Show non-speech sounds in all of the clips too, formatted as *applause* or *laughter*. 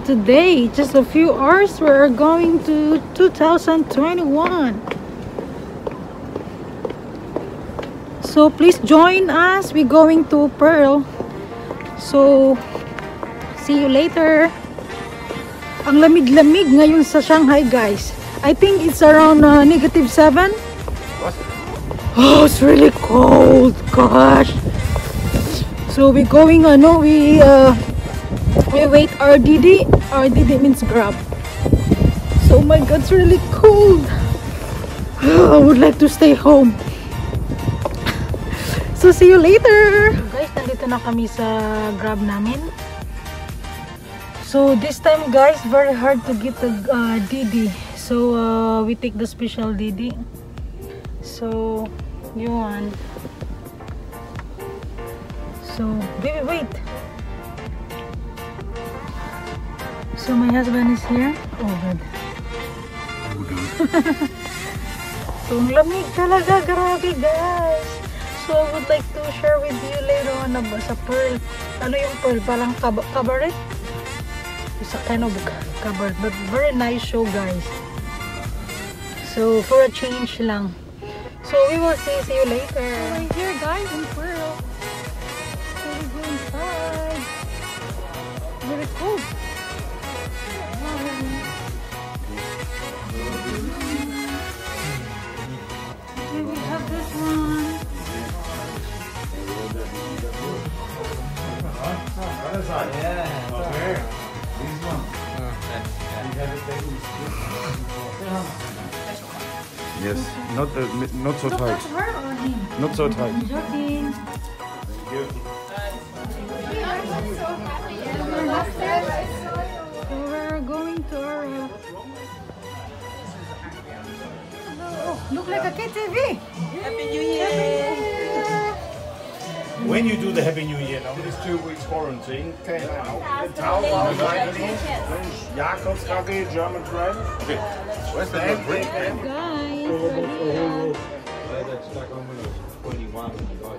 day. Just a few hours. We're going to 2021. So please join us. We're going to Pearl. So see you later. Ang lamig-lamig ngayon sa Shanghai guys. I think it's around uh, negative 7. Oh, it's really cold. Gosh. So we're going, I know we, uh, we wait RDD. RDD means grab. So, oh my God, it's really cold. *sighs* I would like to stay home. So, see you later. Guys, nandito na kami sa grab namin. So, this time, guys, very hard to get the uh, DD. So, uh, we take the special DD. So, yun. So, baby, wait. So, my husband is here. Oh, God. so, *laughs* ang lamig talaga. Grabe, guys. So, I would like to share with you later on about sa pearl. Ano yung pearl? Parang cab cabaret? It's a kind of cabaret. But very nice show, guys. So, for a change lang. So, we will see, see you later. Right here, guys, not uh, not so tight. Not so tight. Joking. Thank you. So we're going to our. Uh, oh, look like a KTV. Happy New Year! When you do the Happy New Year now, this two weeks quarantine came out. The towel Jacob's Coffee, German bread. Okay. Where's the bread? Guys, That's stuck on when I was 21 and the guy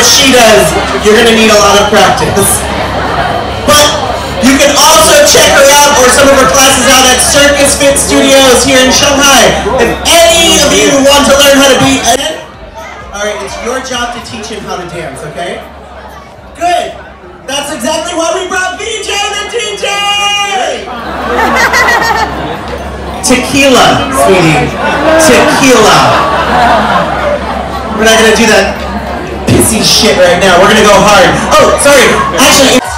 what she does, you're gonna need a lot of practice. But you can also check her out or some of her classes out at Circus Fit Studios here in Shanghai. If any of you want to learn how to be Alright, it's your job to teach him how to dance, okay? Good. That's exactly why we brought VJ the DJ! *laughs* Tequila, sweetie. Tequila. We're not gonna do that pissy shit right now. We're gonna go hard. Oh, sorry. Actually,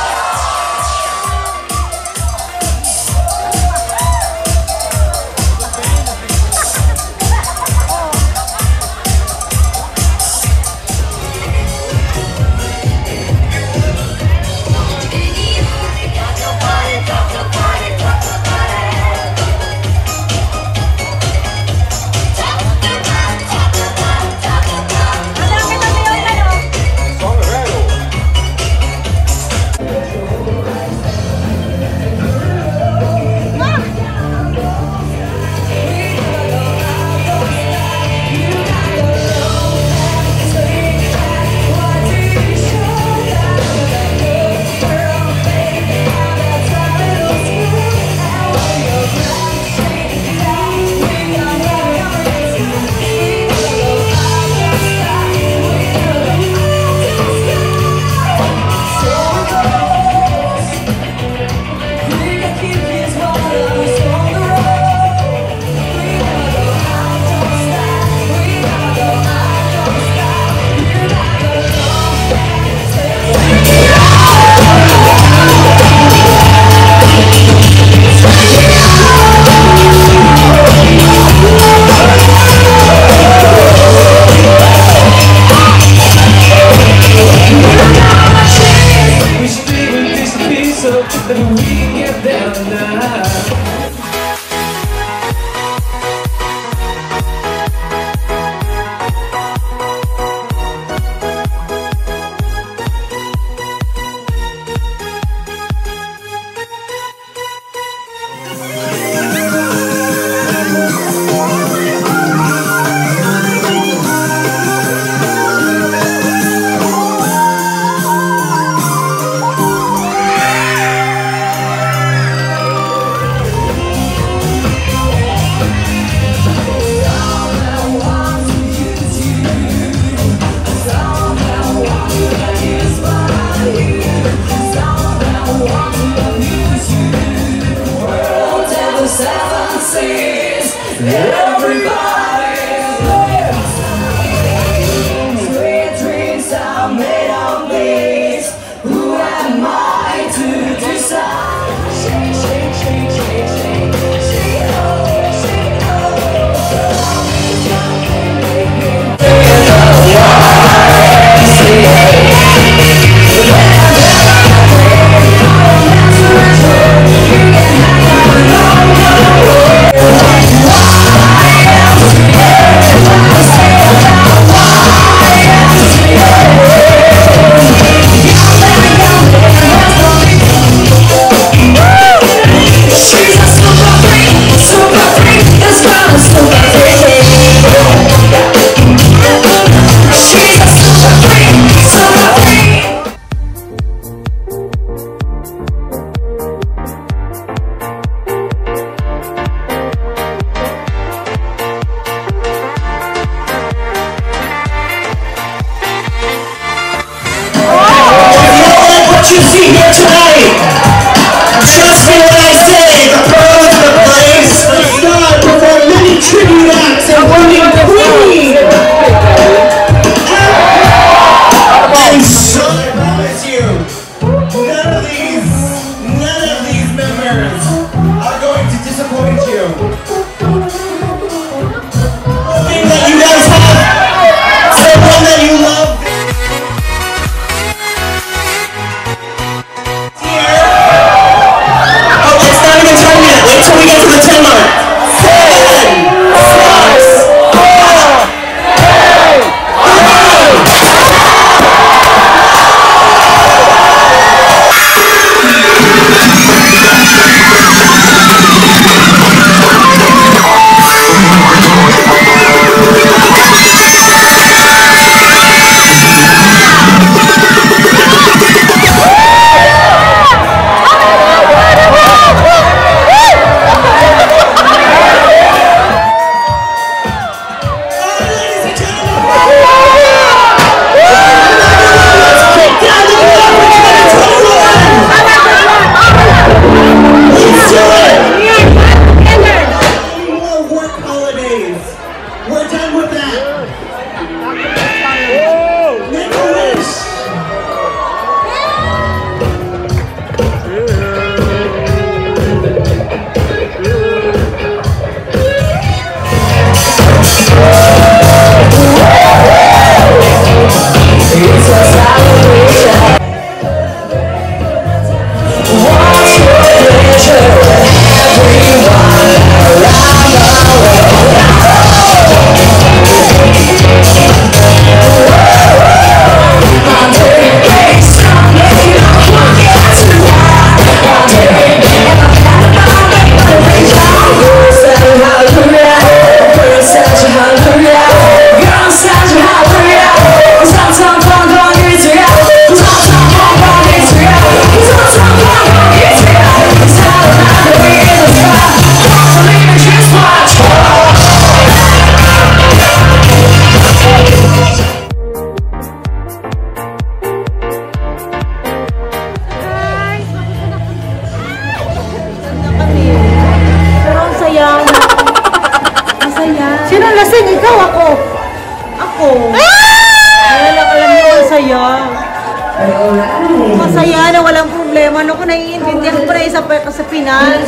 problema. Ano ko naiintindihan ko na isa pa sa Pinas.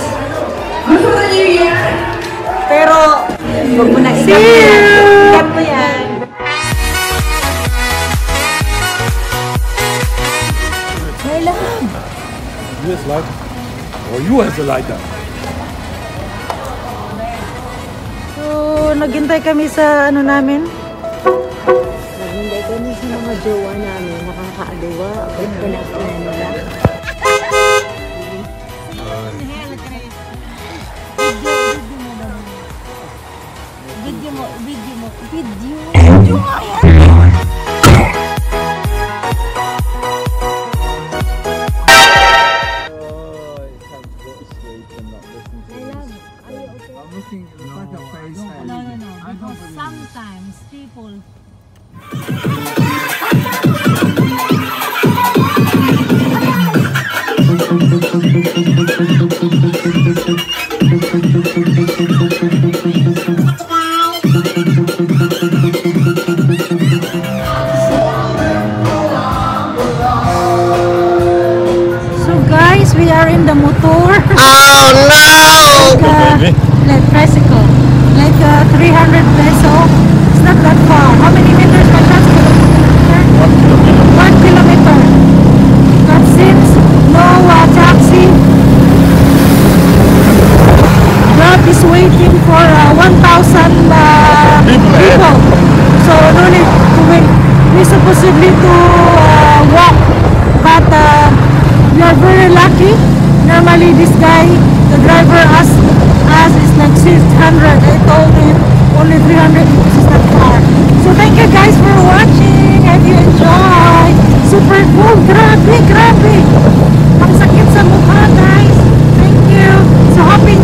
Pero, huwag mo na you! Ikat mo yan. Here's light. Or you have the lighter. So, naghintay kami sa ano namin. Hindi kami sa mga jowa namin, nakakaaliwa. Abot ka na ako nila. Video mo, video. Video nga yan! No, no, no. Because sometimes people *laughs* Oh no! like, uh, like tricycle. Like uh, 300 peso. It's not that far. How many meters by that kilometer? One kilometer. But since no uh, taxi, Grab is waiting for uh, 1,000 uh, people. So no need to wait. We supposedly to uh, walk, but uh, we are very lucky. normally this guy, the driver asked us is like 600. I told him only 300 because it's not. So thank you guys for watching. Have you enjoyed? Super cool. Grabe, grabe. Ang sakit sa mukha guys. Thank you. So happy